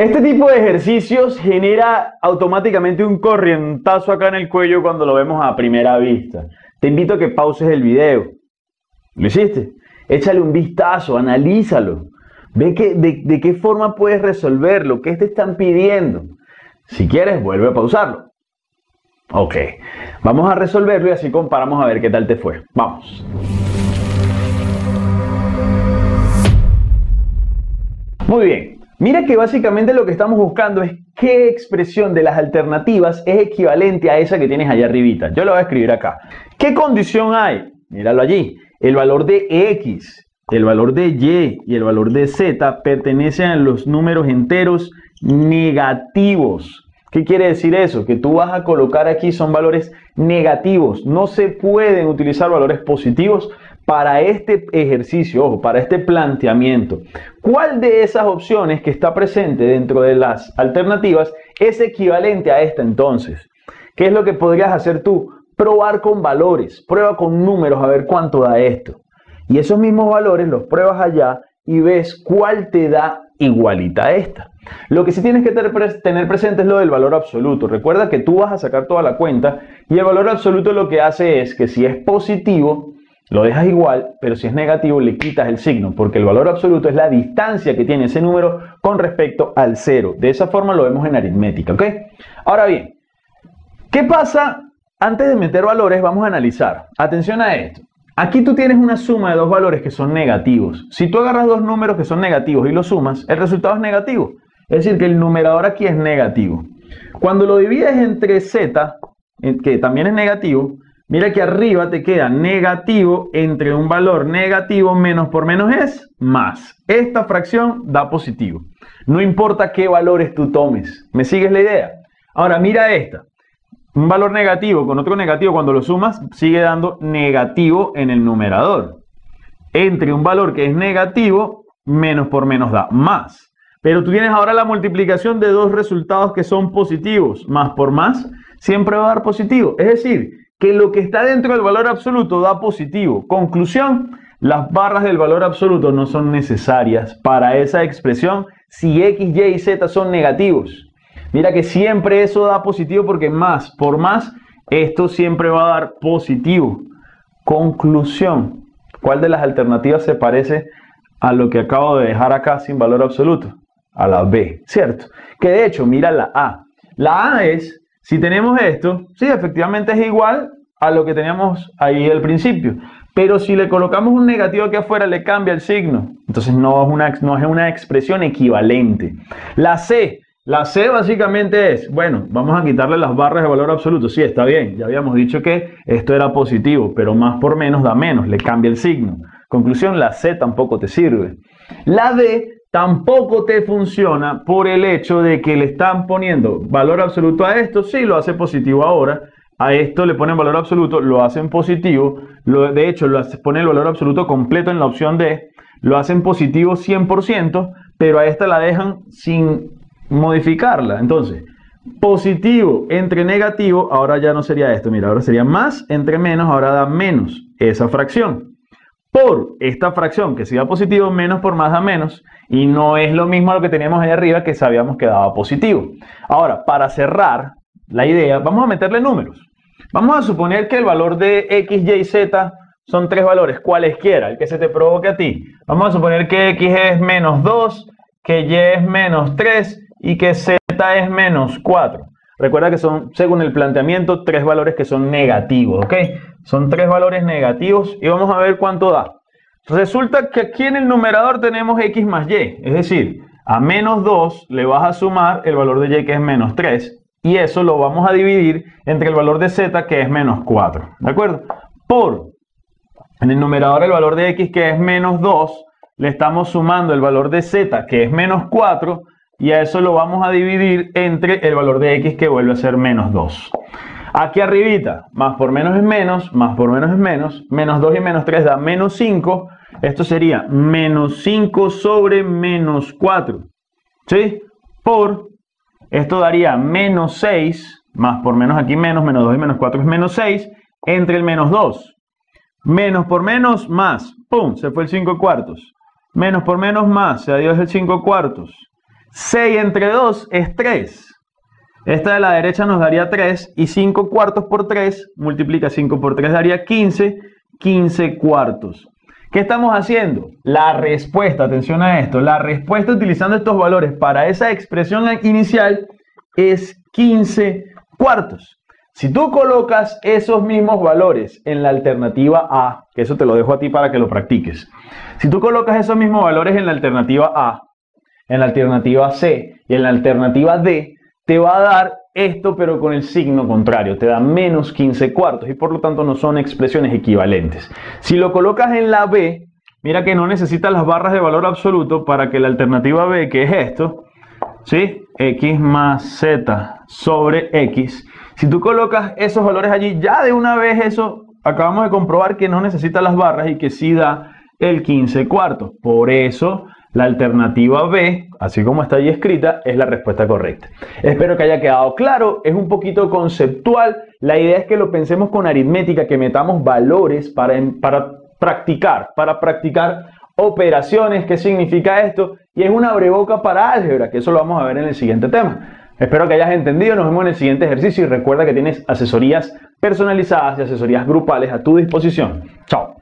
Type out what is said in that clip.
Este tipo de ejercicios genera automáticamente un corrientazo acá en el cuello cuando lo vemos a primera vista. Te invito a que pauses el video. ¿Lo hiciste? Échale un vistazo, analízalo. Ve que, de, de qué forma puedes resolverlo, qué te están pidiendo. Si quieres, vuelve a pausarlo. Ok, vamos a resolverlo y así comparamos a ver qué tal te fue. Vamos. Muy bien, mira que básicamente lo que estamos buscando es qué expresión de las alternativas es equivalente a esa que tienes allá arribita. Yo lo voy a escribir acá. ¿Qué condición hay? Míralo allí. El valor de x, el valor de y y el valor de z pertenecen a los números enteros negativos. ¿Qué quiere decir eso? Que tú vas a colocar aquí son valores negativos. No se pueden utilizar valores positivos para este ejercicio, ojo, para este planteamiento. ¿Cuál de esas opciones que está presente dentro de las alternativas es equivalente a esta entonces? ¿Qué es lo que podrías hacer tú? Probar con valores, prueba con números a ver cuánto da esto. Y esos mismos valores los pruebas allá y ves cuál te da igualita a esta. Lo que sí tienes que tener presente es lo del valor absoluto. Recuerda que tú vas a sacar toda la cuenta y el valor absoluto lo que hace es que si es positivo, lo dejas igual, pero si es negativo le quitas el signo, porque el valor absoluto es la distancia que tiene ese número con respecto al cero. De esa forma lo vemos en aritmética, ¿ok? Ahora bien, ¿qué pasa? Antes de meter valores vamos a analizar. Atención a esto. Aquí tú tienes una suma de dos valores que son negativos. Si tú agarras dos números que son negativos y los sumas, el resultado es negativo. Es decir, que el numerador aquí es negativo. Cuando lo divides entre z, que también es negativo, mira que arriba te queda negativo entre un valor negativo menos por menos es más. Esta fracción da positivo. No importa qué valores tú tomes. ¿Me sigues la idea? Ahora mira esta. Un valor negativo con otro negativo cuando lo sumas sigue dando negativo en el numerador. Entre un valor que es negativo, menos por menos da más. Pero tú tienes ahora la multiplicación de dos resultados que son positivos. Más por más siempre va a dar positivo. Es decir, que lo que está dentro del valor absoluto da positivo. Conclusión, las barras del valor absoluto no son necesarias para esa expresión si x, y y z son negativos. Mira que siempre eso da positivo porque más por más, esto siempre va a dar positivo. Conclusión, ¿cuál de las alternativas se parece a lo que acabo de dejar acá sin valor absoluto? a la B, ¿cierto? Que de hecho, mira la A. La A es, si tenemos esto, sí, efectivamente es igual a lo que teníamos ahí al principio. Pero si le colocamos un negativo aquí afuera, le cambia el signo. Entonces no es una, no es una expresión equivalente. La C, la C básicamente es, bueno, vamos a quitarle las barras de valor absoluto. Sí, está bien, ya habíamos dicho que esto era positivo, pero más por menos da menos, le cambia el signo. Conclusión, la C tampoco te sirve. La D tampoco te funciona por el hecho de que le están poniendo valor absoluto a esto, sí lo hace positivo ahora, a esto le ponen valor absoluto, lo hacen positivo, de hecho lo pone el valor absoluto completo en la opción D, lo hacen positivo 100%, pero a esta la dejan sin modificarla. Entonces, positivo entre negativo, ahora ya no sería esto, mira, ahora sería más entre menos, ahora da menos esa fracción por esta fracción que sea positivo, menos por más da menos, y no es lo mismo a lo que teníamos ahí arriba que sabíamos que daba positivo. Ahora, para cerrar la idea, vamos a meterle números. Vamos a suponer que el valor de x, y, z son tres valores, cualesquiera, el que se te provoque a ti. Vamos a suponer que x es menos 2, que y es menos 3 y que z es menos 4. Recuerda que son, según el planteamiento, tres valores que son negativos, ¿ok? Son tres valores negativos y vamos a ver cuánto da. Resulta que aquí en el numerador tenemos x más y, es decir, a menos 2 le vas a sumar el valor de y que es menos 3 y eso lo vamos a dividir entre el valor de z que es menos 4, ¿de acuerdo? Por, en el numerador el valor de x que es menos 2, le estamos sumando el valor de z que es menos 4 y a eso lo vamos a dividir entre el valor de x que vuelve a ser menos 2. Aquí arribita, más por menos es menos, más por menos es menos, menos 2 y menos 3 da menos 5, esto sería menos 5 sobre menos 4, ¿sí? Por, esto daría menos 6, más por menos aquí menos, menos 2 y menos 4 es menos 6, entre el menos 2. Menos por menos, más, ¡pum! Se fue el 5 cuartos. Menos por menos, más, se adiós el 5 cuartos. 6 entre 2 es 3. Esta de la derecha nos daría 3 y 5 cuartos por 3 multiplica 5 por 3 daría 15, 15 cuartos. ¿Qué estamos haciendo? La respuesta, atención a esto, la respuesta utilizando estos valores para esa expresión inicial es 15 cuartos. Si tú colocas esos mismos valores en la alternativa A, que eso te lo dejo a ti para que lo practiques. Si tú colocas esos mismos valores en la alternativa A, en la alternativa C y en la alternativa D, te va a dar esto pero con el signo contrario, te da menos 15 cuartos y por lo tanto no son expresiones equivalentes. Si lo colocas en la B, mira que no necesitas las barras de valor absoluto para que la alternativa B, que es esto, ¿sí? X más Z sobre X, si tú colocas esos valores allí, ya de una vez eso acabamos de comprobar que no necesita las barras y que sí da el 15 cuartos. Por eso la alternativa B, así como está ahí escrita, es la respuesta correcta. Espero que haya quedado claro, es un poquito conceptual. La idea es que lo pensemos con aritmética, que metamos valores para, para practicar, para practicar operaciones, qué significa esto, y es una breboca para álgebra, que eso lo vamos a ver en el siguiente tema. Espero que hayas entendido, nos vemos en el siguiente ejercicio y recuerda que tienes asesorías personalizadas y asesorías grupales a tu disposición. Chao.